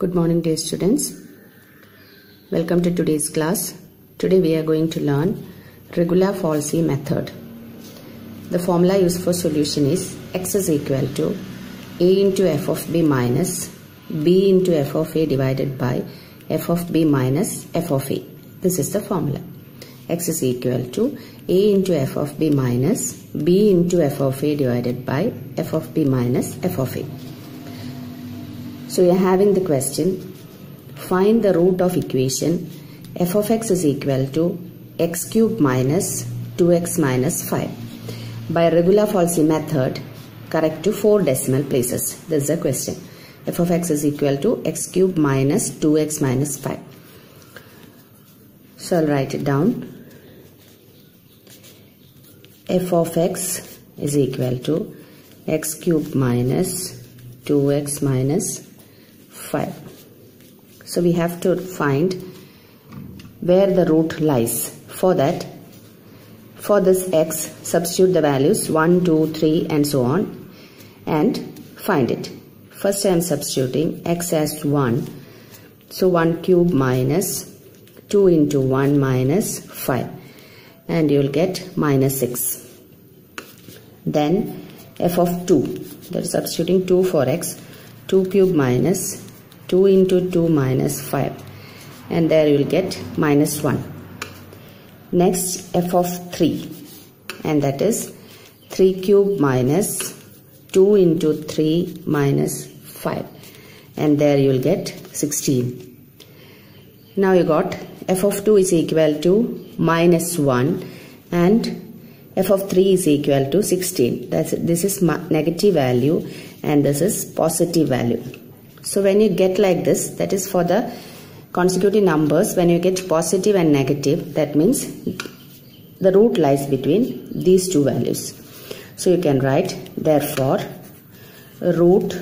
Good morning dear students. Welcome to today's class. Today we are going to learn regula falsi method. The formula used for solution is x is equal to a into f of b minus b into f of a divided by f of b minus f of a. This is the formula. x is equal to a into f of b minus b into f of a divided by f of b minus f of a. So we are having the question find the root of equation f of x is equal to x cube minus 2x minus 5. By regula falsi method correct to 4 decimal places. This is the question. f of x is equal to x cube minus 2x minus 5. So I'll write it down. f of x is equal to x cube minus 2x minus 5. So we have to find where the root lies. For that, for this x, substitute the values 1, 2, 3 and so on and find it. First I am substituting x as 1. So 1 cube minus 2 into 1 minus 5 and you will get minus 6. Then f of 2 that is substituting 2 for x 2 cube minus 2 into 2 minus 5 and there you will get minus 1. Next f of 3 and that is 3 cube minus 2 into 3 minus 5 and there you will get 16. Now you got f of 2 is equal to minus 1 and f of 3 is equal to 16. That's, this is negative value and this is positive value. So when you get like this, that is for the consecutive numbers, when you get positive and negative, that means the root lies between these two values. So you can write, therefore, root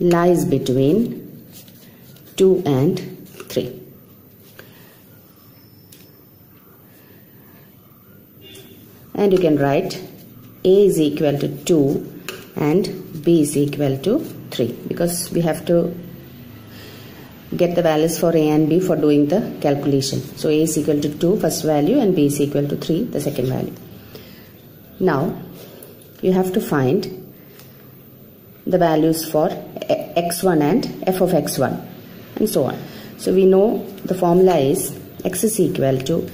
lies between 2 and 3. And you can write a is equal to 2 and b is equal to 3 because we have to get the values for a and b for doing the calculation. So a is equal to 2 first value and b is equal to 3 the second value. Now you have to find the values for x1 and f of x1 and so on. So we know the formula is x is equal to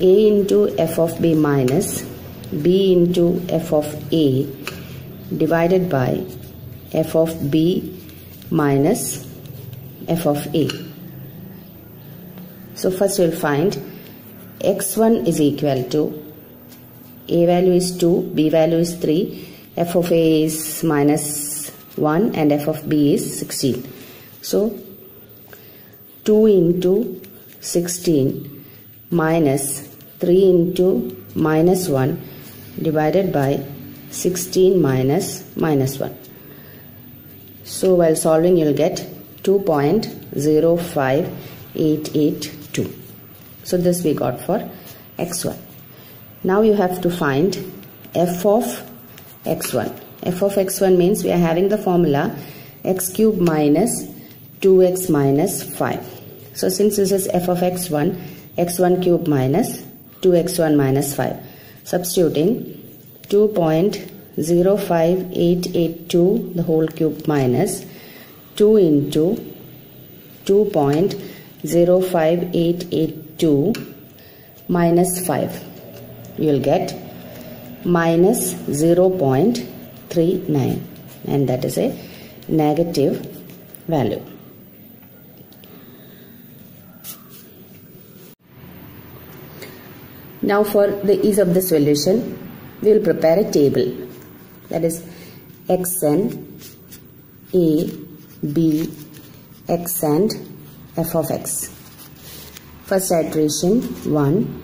a into f of b minus b into f of a divided by f of b minus f of a. So first we'll find x1 is equal to a value is 2, b value is 3, f of a is minus 1 and f of b is 16. So 2 into 16 minus 3 into minus 1 divided by 16 minus minus 1. So while solving you'll get 2.05882. So this we got for x1. Now you have to find f of x1. f of x1 means we are having the formula x cube minus 2x minus 5. So since this is f of x1, x1 cube minus 2x1 minus 5. Substituting 2.05882 the whole cube minus 2 into 2.05882 minus 5 you will get minus 0.39 and that is a negative value. Now for the ease of the solution, we will prepare a table that is xn, a, b, x and f of x. First iteration 1.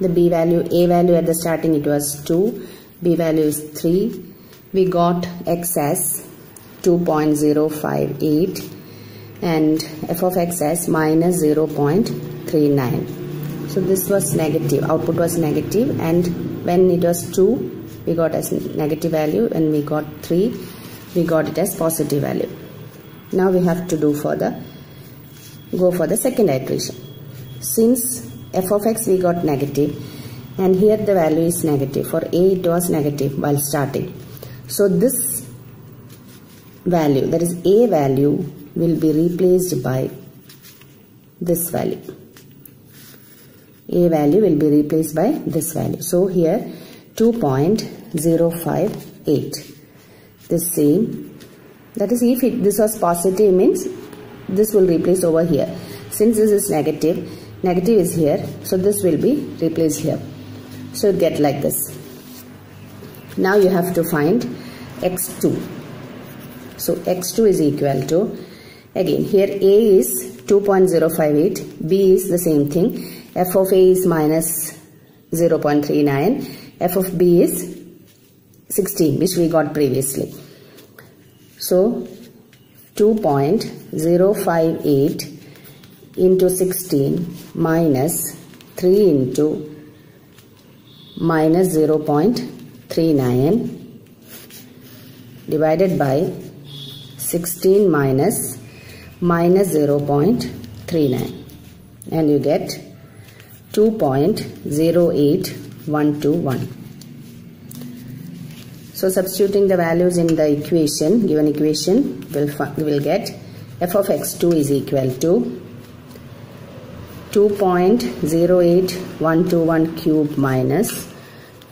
The b value, a value at the starting it was 2, b value is 3. We got x as 2.058 and f of x as minus 0.39 so this was negative output was negative and when it was 2 we got as negative value. When we got 3 we got it as positive value. Now we have to do for the go for the second iteration. Since f of x we got negative and here the value is negative. For a it was negative while starting. So this value that is a value will be replaced by this value. A value will be replaced by this value. So here 2.058 the same that is if it, this was positive means this will replace over here. Since this is negative negative is here so this will be replaced here. So get like this. Now you have to find x2 so x2 is equal to again here a is 2.058 b is the same thing. F of a is minus 0.39 f of b is 16 which we got previously. So 2.058 into 16 minus 3 into minus 0.39 divided by 16 minus minus 0.39 and you get 2.08121 so substituting the values in the equation, given equation, we'll, we'll get f of x2 is equal to 2.08121 cube minus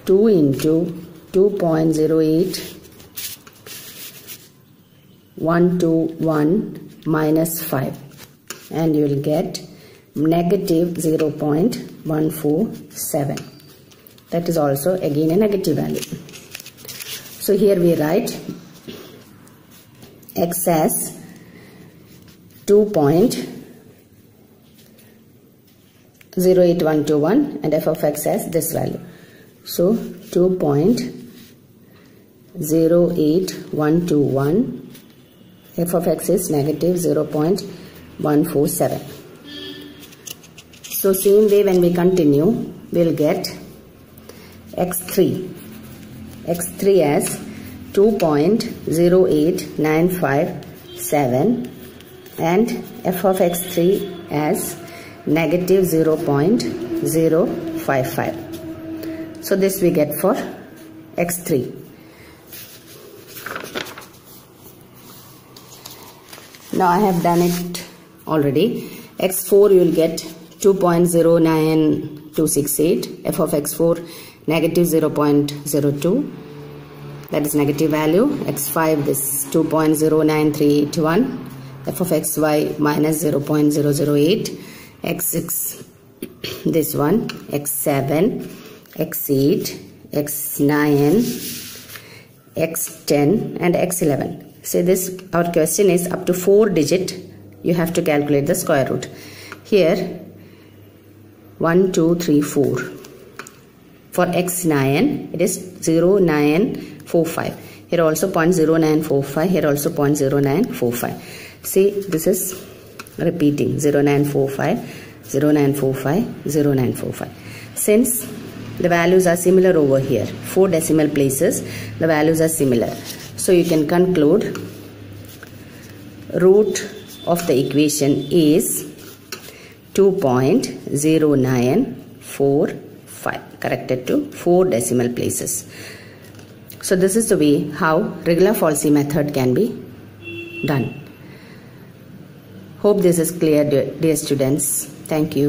2 into 2.08121 minus 5 and you will get negative 0.147 that is also again a negative value so here we write x as 2.08121 and f of x as this value. So 2.08121 f of x is negative 0.147. So same way when we continue we'll get x3 x3 as 2.08957 and f of x3 as negative 0.055. So this we get for x3. Now I have done it already. x4 you will get 2.09268 f of x4 negative 0.02 that is negative value. X5 this 2.09381 f of xy minus 0.008 x6 this one. X7 x8 x9 x10 and x11 say this our question is up to 4 digit. You have to calculate the square root. Here 1 2 3 4 for x9, it is 0945. Here also 0.0945. Here also 0.0945. See, this is repeating 0945, 0945, 0945. Since the values are similar over here, four decimal places, the values are similar. So you can conclude root of the equation is 2.094 5 corrected to 4 decimal places. So this is the way how regula falsi method can be done. Hope this is clear dear students. Thank you.